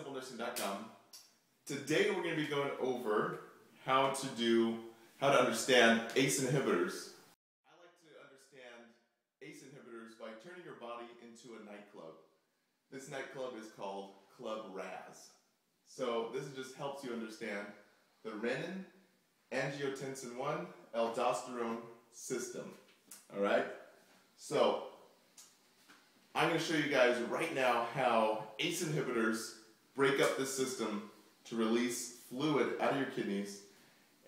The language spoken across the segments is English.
simplenursing.com. Today we're going to be going over how to do, how to understand ACE inhibitors. I like to understand ACE inhibitors by turning your body into a nightclub. This nightclub is called Club RAAS. So this just helps you understand the renin, angiotensin 1, aldosterone system. All right? So I'm going to show you guys right now how ACE inhibitors break up this system to release fluid out of your kidneys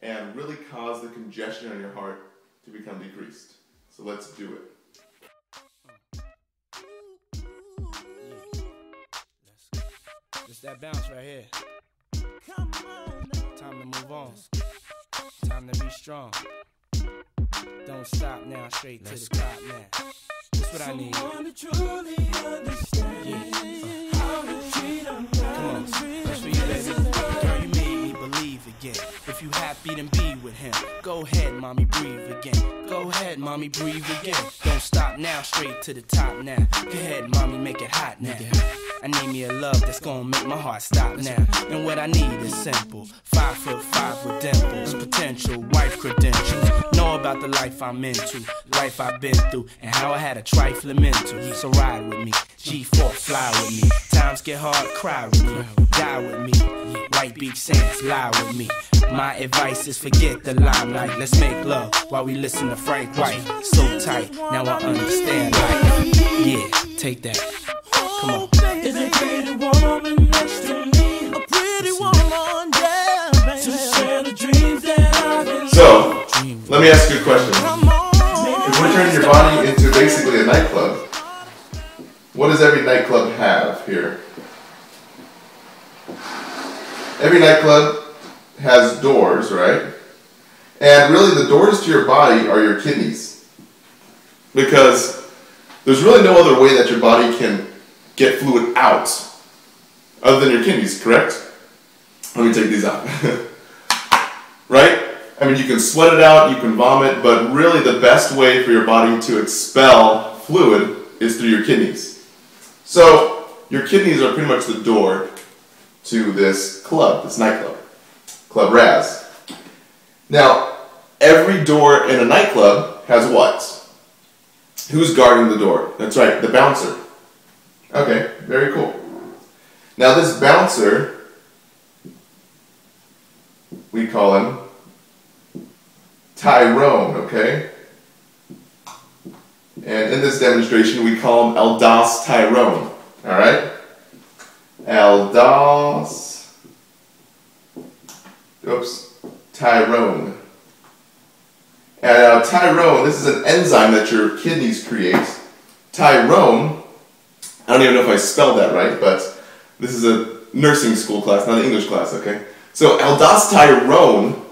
and really cause the congestion in your heart to become decreased. So let's do it. Just that bounce right here. Time to move on. Time to be strong. Don't stop now, straight to the top now. That's what I need. Yeah. Uh. Come on, that's for you, baby. Girl, you made me believe again. If you happy, then be with him. Go ahead, mommy, breathe again. Go ahead, mommy, breathe again. Don't stop now, straight to the top now. Go ahead, mommy, make it hot now. I need me a love that's gonna make my heart stop now. And what I need is simple. Five foot five with dimples, potential wife credentials. Know about the life I'm into, life I've been through, and how I had a trifling mental. So ride with me, G4 fly with me. Times get hard, cry with me, die with me. White Beach Saints, lie with me. My advice is forget the limelight. Let's make love while we listen to Frank White. So tight, now I understand life. Yeah, take that. Come on. Is a pretty woman next to me? A pretty woman, yeah. To share the dreams that I've been So, let me ask you a question. If we're turning your body into basically a nightclub, what does every nightclub have here? Every nightclub has doors, right? And really, the doors to your body are your kidneys. Because there's really no other way that your body can get fluid out other than your kidneys, correct? Let me take these out. right? I mean, you can sweat it out, you can vomit, but really the best way for your body to expel fluid is through your kidneys. So, your kidneys are pretty much the door to this club, this nightclub, Club RAAS. Now, every door in a nightclub has what? Who's guarding the door? That's right, the bouncer. Okay, very cool. Now, this bouncer, we call him Tyrone, okay? And in this demonstration, we call him Eldas Tyrone, alright? Eldas, oops, Tyrone. And uh, Tyrone, this is an enzyme that your kidneys create. Tyrone, I don't even know if I spelled that right, but this is a nursing school class, not an English class, okay? So aldosterone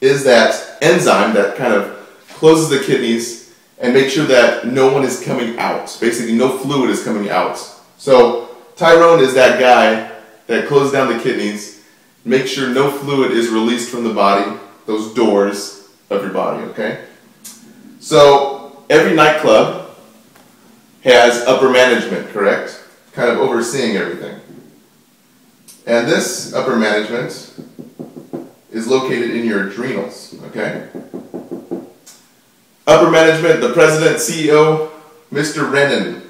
is that enzyme that kind of closes the kidneys and makes sure that no one is coming out. Basically, no fluid is coming out. So Tyrone is that guy that closes down the kidneys, makes sure no fluid is released from the body, those doors of your body, okay? So every nightclub has upper management, correct? Kind of overseeing everything. And this upper management is located in your adrenals, okay? Upper management, the president, CEO, Mr. Renin.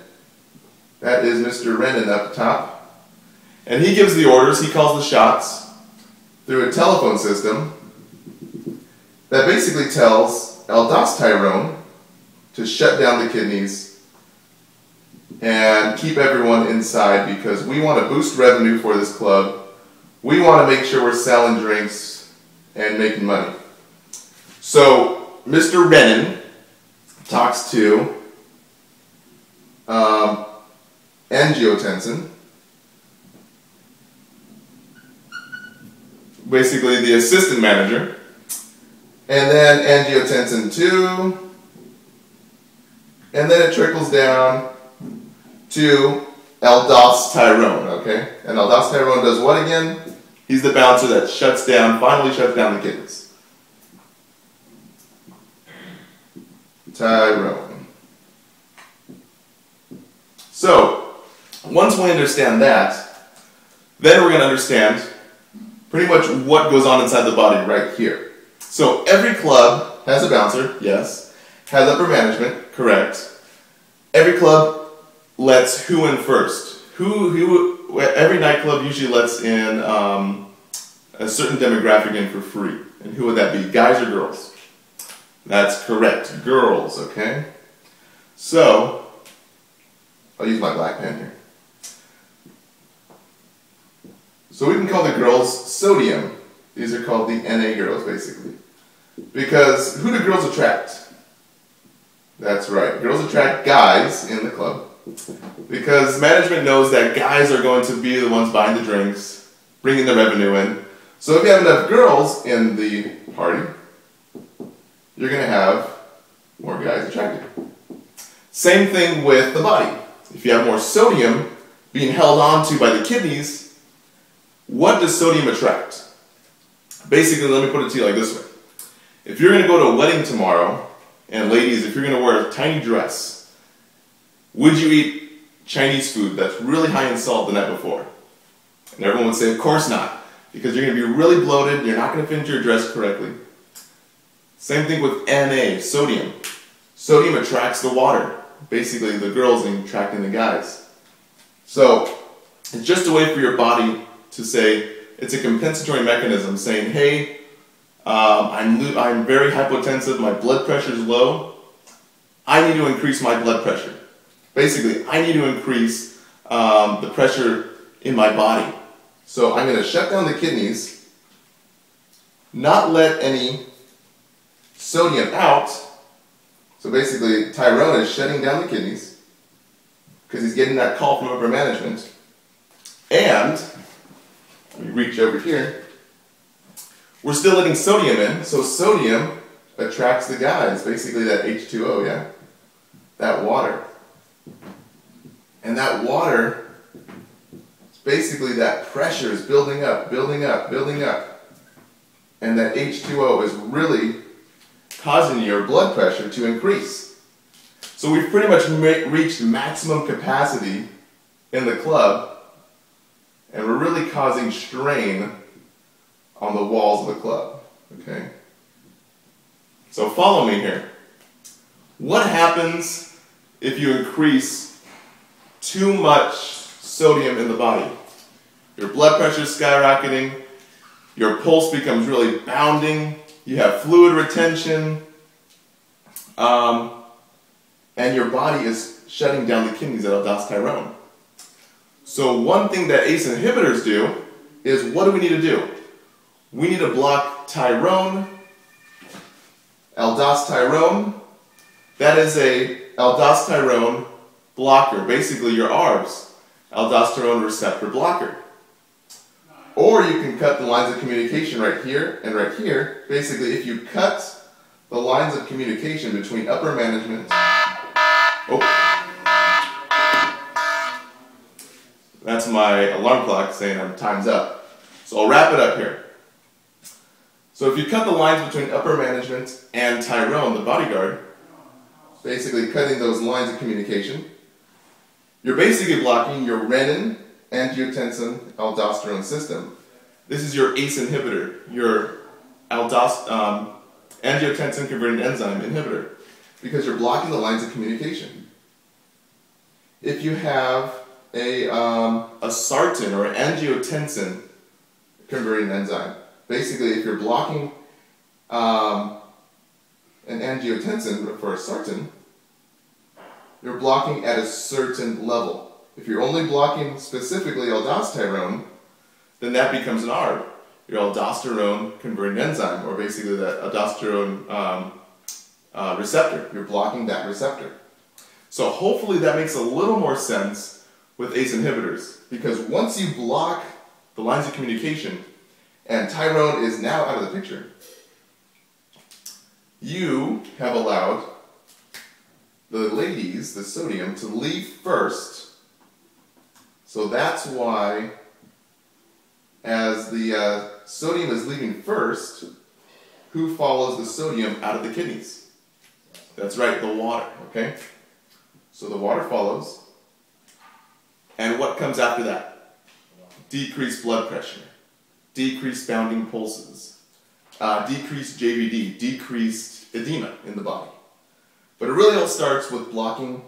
That is Mr. Renin up top. And he gives the orders, he calls the shots through a telephone system that basically tells aldosterone to shut down the kidneys and keep everyone inside because we want to boost revenue for this club. We want to make sure we're selling drinks and making money. So, Mr. Renin talks to um, angiotensin, basically the assistant manager, and then angiotensin 2, and then it trickles down to aldosterone, okay? And aldosterone does what again? He's the bouncer that shuts down, finally shuts down the kidneys. Tyrone. So, once we understand that, Then we're going to understand pretty much what goes on inside the body right here. So every club has a bouncer, yes. Has upper management, correct. Every club lets who in first? Who, who, every nightclub usually lets in um, a certain demographic in for free. And who would that be? Guys or girls? That's correct. Girls, okay? So, I'll use my black pen here. So we can call the girls sodium. These are called the Na girls, basically. Because who do girls attract? That's right. Girls attract guys in the club. Because management knows that guys are going to be the ones buying the drinks, bringing the revenue in. So if you have enough girls in the party, you're going to have more guys attracted. Same thing with the body. If you have more sodium being held onto by the kidneys, what does sodium attract? Basically, let me put it to you like this way. If you're going to go to a wedding tomorrow, and ladies, if you're going to wear a tiny dress, would you eat Chinese food that's really high in salt the night before? And everyone would say, of course not, because you're going to be really bloated, you're not going to fit your dress correctly. Same thing with Na, sodium. Sodium attracts the water. Basically, the girls attracting the guys. So, it's just a way for your body to say, it's a compensatory mechanism saying, hey, um, I'm, I'm very hypotensive, my blood pressure is low, I need to increase my blood pressure. Basically, I need to increase um, the pressure in my body. So I'm going to shut down the kidneys, not let any sodium out. So basically, Tyrone is shutting down the kidneys because he's getting that call from upper management. And, me reach over here, we're still letting sodium in, so sodium attracts the guys, basically that H2O, yeah? That water. And that water, basically that pressure is building up, building up, building up. And that H2O is really causing your blood pressure to increase. So we've pretty much reached maximum capacity in the club, and we're really causing strain on the walls of the club. Okay? So follow me here. What happens if you increase too much sodium in the body? Your blood pressure is skyrocketing, your pulse becomes really bounding, you have fluid retention, um, and your body is shutting down the kidneys at aldosterone. So one thing that ACE inhibitors do is what do we need to do? We need to block Tyrone, aldosterone. That is a aldosterone blocker, basically your ARBs, aldosterone receptor blocker. Or you can cut the lines of communication right here and right here. Basically, if you cut the lines of communication between upper management. Oh. That's my alarm clock saying I'm time's up. So I'll wrap it up here. So if you cut the lines between upper management and Tyrone, the bodyguard, basically cutting those lines of communication, you're basically blocking your renin angiotensin aldosterone system. This is your ACE inhibitor, your aldost, um, angiotensin converting enzyme inhibitor, because you're blocking the lines of communication. If you have a, um, a sartan or an angiotensin converting enzyme, basically if you're blocking um, an angiotensin for a sartan, you're blocking at a certain level. If you're only blocking specifically aldosterone, then that becomes an ARB, your aldosterone converting enzyme, or basically the aldosterone um, uh, receptor. You're blocking that receptor. So hopefully that makes a little more sense with ACE inhibitors, because once you block the lines of communication, and Tyrone is now out of the picture, you have allowed the ladies, the sodium, to leave first so that's why, as the uh, sodium is leaving first, who follows the sodium out of the kidneys? That's right, the water, okay? So the water follows. And what comes after that? decreased blood pressure, decreased bounding pulses, uh, decreased JVD, decreased edema in the body. But it really all starts with blocking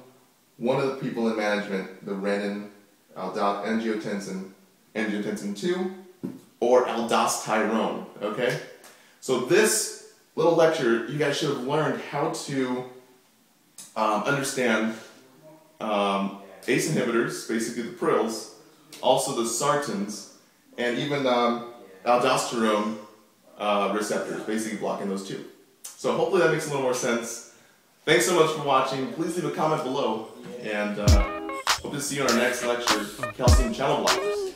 one of the people in management, the renin, aldo- angiotensin, angiotensin 2, or aldosterone, okay? So this little lecture, you guys should have learned how to um, understand um, ACE inhibitors, basically the prils, also the sartans, and even um, aldosterone uh, receptors, basically blocking those two. So hopefully that makes a little more sense. Thanks so much for watching. Please leave a comment below, and uh, hope to see you in our next lecture, calcium channel blockers.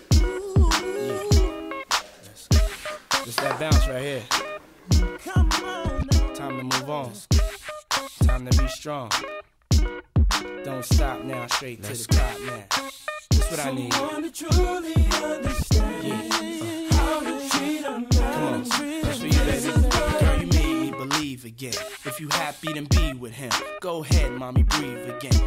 Just that bounce right here. Time to move on. Time to be strong. Don't stop now, straight to the top now. That's what I need. Someone to truly understand how to treat a man. Come on, that's for you, baby. Girl, you made me believe again. If you happy, then be with him. Go ahead, mommy, breathe again.